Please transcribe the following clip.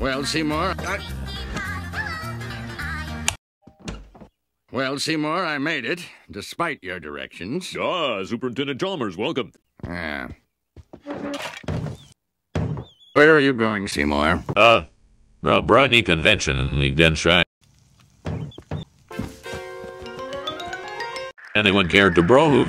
Well, Seymour. I... Well, Seymour, I made it, despite your directions. Ah, Superintendent Chalmers, welcome. Yeah. Where are you going, Seymour? Uh, well, Brony Convention in the Denshire. Anyone care to bro?